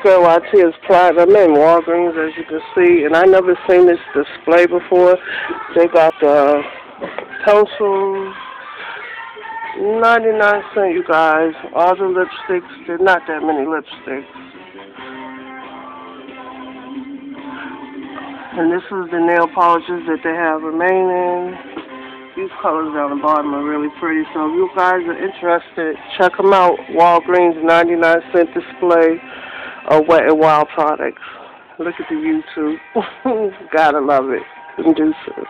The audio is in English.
Square YT is platinum in Walgreens, as you can see. And I never seen this display before. They got the pencils. 99 cent, you guys. All the lipsticks. There's not that many lipsticks. And this is the nail polishes that they have remaining. These colors down the bottom are really pretty. So if you guys are interested, check them out. Walgreens 99 cent display of Wet and Wild products. Look at the YouTube. Gotta love it. Conducive.